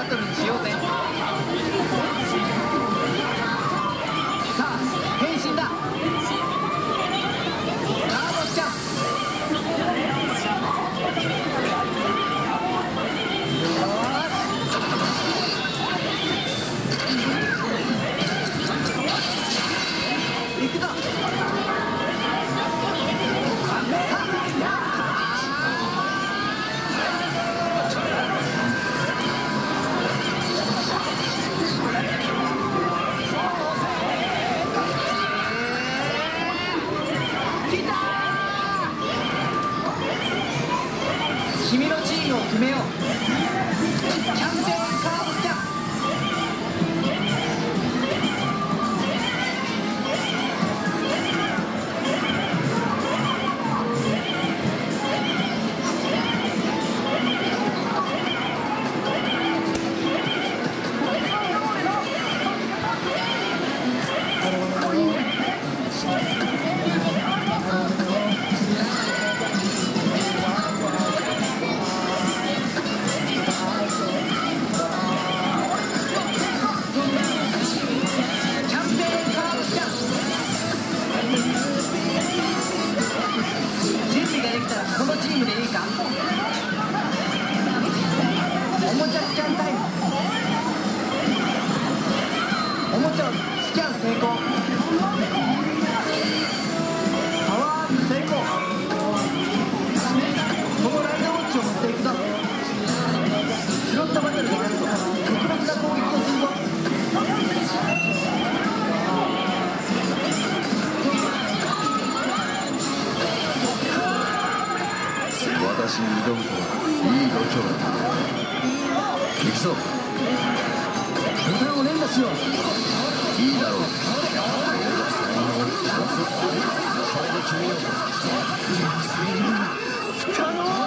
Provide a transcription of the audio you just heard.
バトルにしようぜ。決めよう。キャンペーンスキャン成功。パワーアップ成功。このライドウォッチを持っていくぞ。スロットバトルでやると特別な攻撃をするぞ。私に挑むとはいい度胸だ。行くぞ。ボタンを連打しよういいだろう。俺が才能を一つこれで決めよう不可能